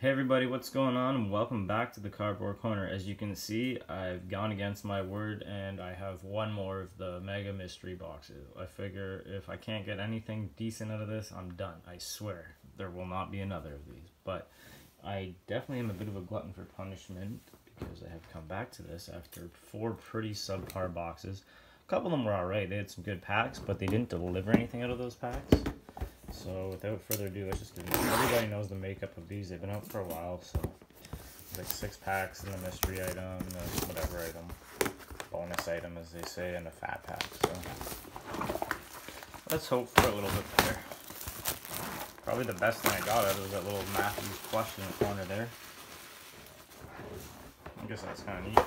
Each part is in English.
Hey everybody, what's going on? Welcome back to the Cardboard Corner. As you can see, I've gone against my word and I have one more of the Mega Mystery boxes. I figure if I can't get anything decent out of this, I'm done. I swear. There will not be another of these. But I definitely am a bit of a glutton for punishment because I have come back to this after four pretty subpar boxes. A couple of them were alright. They had some good packs, but they didn't deliver anything out of those packs. So without further ado, let's just get Everybody knows the makeup of these. They've been out for a while, so like six packs and the mystery item, the whatever item, bonus item as they say, and a fat pack. So let's hope for a little bit better. Probably the best thing I got out of was that little Matthews plush in the corner there. I guess that's kind of neat.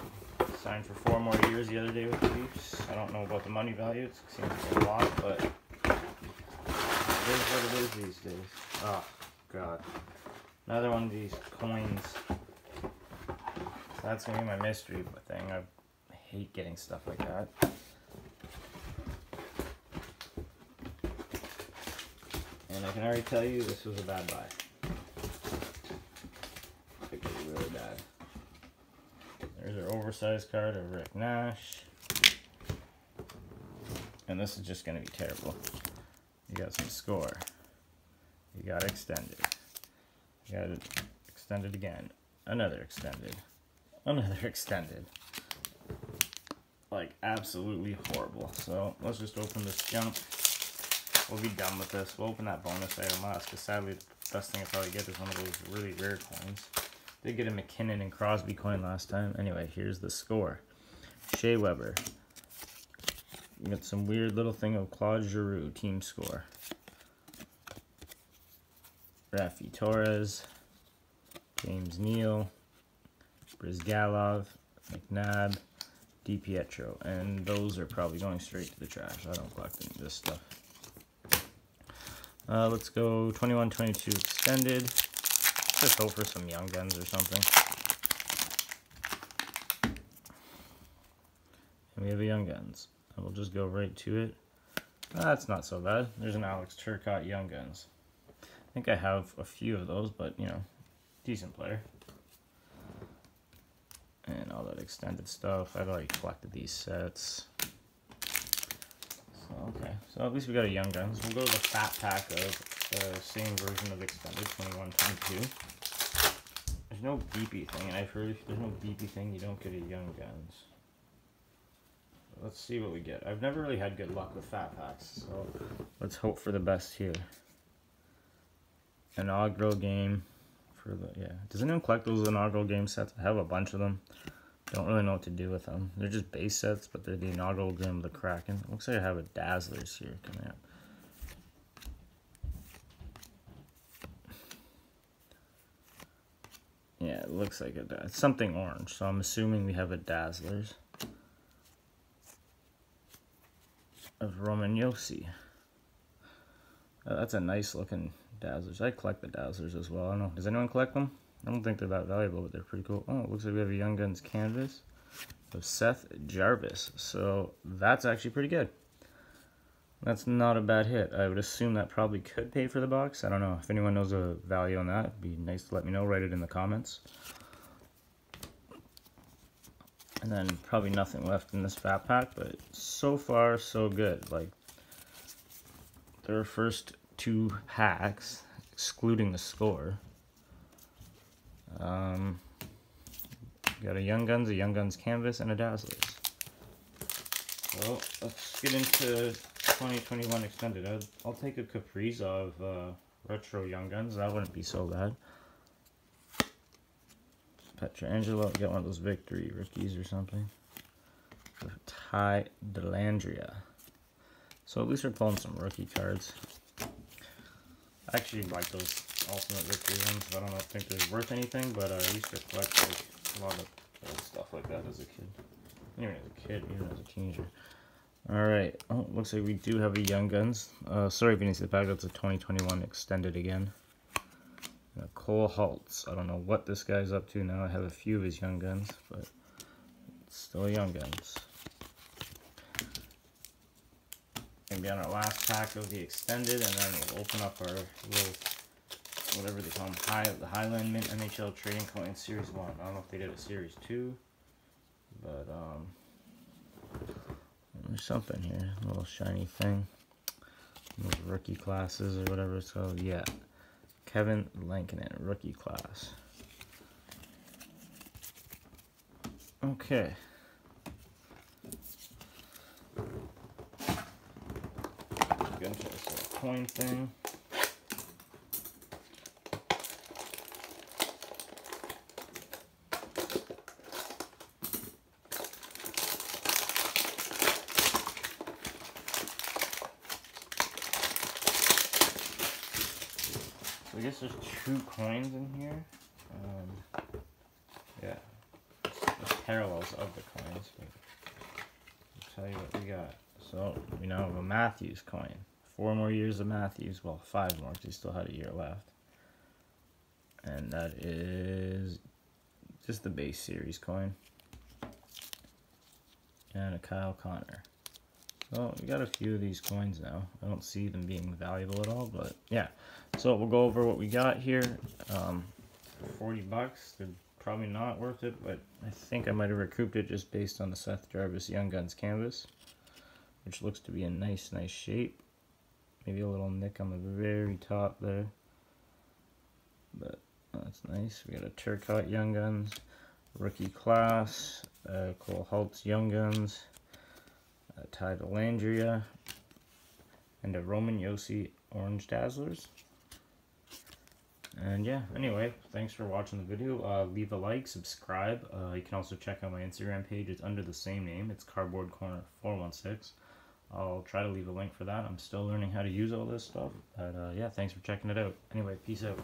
Signed for four more years the other day with the Leafs. I don't know about the money value. It seems like a lot, but it is what it is these days. Oh, God. Another one of these coins. That's gonna be my mystery thing. I hate getting stuff like that. And I can already tell you this was a bad buy. It was really bad. There's our oversized card of Rick Nash. And this is just gonna be terrible. You got some score. You got extended. You got extended again. Another extended. Another extended. Like, absolutely horrible. So, let's just open this junk. We'll be done with this. We'll open that bonus item last, because sadly, the best thing I probably get is one of those really rare coins. Did get a MacKinnon and Crosby coin last time. Anyway, here's the score. Shea Weber, we got some weird little thing of Claude Giroux team score. Raffi Torres, James Neal, Bryzgalov, McNabb, DiPietro, and those are probably going straight to the trash. I don't collect any of this stuff. Uh, let's go 21-22 extended. Just hope for some young guns or something. And we have a young guns. We'll just go right to it. That's not so bad. There's an Alex Turcotte Young Guns. I think I have a few of those, but, you know, decent player. And all that extended stuff. I've already collected these sets. So, okay. So at least we got a Young Guns. We'll go to the fat pack of the same version of extended, 21-22. There's no beepy thing, and I've heard if there's no beepy thing, you don't get a Young Guns. Let's see what we get. I've never really had good luck with fat packs, so let's hope for the best here. Inaugural game for the yeah. Does anyone collect those inaugural game sets? I have a bunch of them. Don't really know what to do with them. They're just base sets, but they're the inaugural game of the Kraken. Looks like I have a Dazzlers here coming up. Yeah, it looks like. It's something orange, so I'm assuming we have a Dazzlers. Of Roman Josi. Uh, that's a nice looking Dazzlers. I collect the Dazzlers as well. I don't know. Does anyone collect them? I don't think they're that valuable, but they're pretty cool. Oh, it looks like we have a Young Guns canvas of Seth Jarvis. So that's actually pretty good. That's not a bad hit. I would assume that probably could pay for the box. I don't know. If anyone knows a value on that, be nice to let me know. Write it in the comments. And then probably nothing left in this fat pack, but so far so good. Like their first two packs, excluding the score. Um, got a Young Guns, a Young Guns canvas, and a Dazzlers. So let's get into 2021 extended. I'll, I'll take a Kaprizov uh, retro Young Guns. That wouldn't be so bad. Pietrangelo, get one of those victory rookies or something. Ty Dellandrea. So at least we're pulling some rookie cards. I actually like those ultimate victory ones. I don't think they're worth anything, but uh, I used to collect like, a lot of old stuff like that as a kid. Even as a kid, even as a teenager. Alright, oh, looks like we do have a Young Guns. Uh, sorry if you need to back, that's a 2021 extended again. Uh, Cole Hults. I don't know what this guy's up to now. I have a few of his young guns, but still young guns. Gonna be on our last pack of the extended, and then we'll open up our little whatever they call them, High, the Highland Mint NHL Trading Coin Series 1. I don't know if they did a Series 2, but um, there's something here, a little shiny thing. Those rookie classes or whatever it's called. Yeah, Kevin Lankinen, rookie class. Okay. Coin thing. So I guess there's two coins in here. Um, yeah, the parallels of the coins. I'll tell you what we got. So we now have a Matthews coin. Four more years of Matthews. Well, five more because he still had a year left. And that is just the base series coin. And a Kyle Connor. So we got a few of these coins now. I don't see them being valuable at all, but yeah. So we'll go over what we got here. Um, 40 bucks. They're probably not worth it, but I think I might have recouped it just based on the Seth Jarvis Young Guns canvas, which looks to be in nice, nice shape. Maybe a little nick on the very top there, but that's nice. We got a Turcotte Young Guns, rookie class, uh, Cole Hults Young Guns, a Ty Dellandrea, and a Roman Josi Orange Dazzlers. And yeah, anyway, thanks for watching the video. Uh, leave a like, subscribe. Uh, you can also check out my Instagram page. It's under the same name. It's Cardboard Corner 416. I'll try to leave a link for that. I'm still learning how to use all this stuff. But uh, yeah, thanks for checking it out. Anyway, peace out.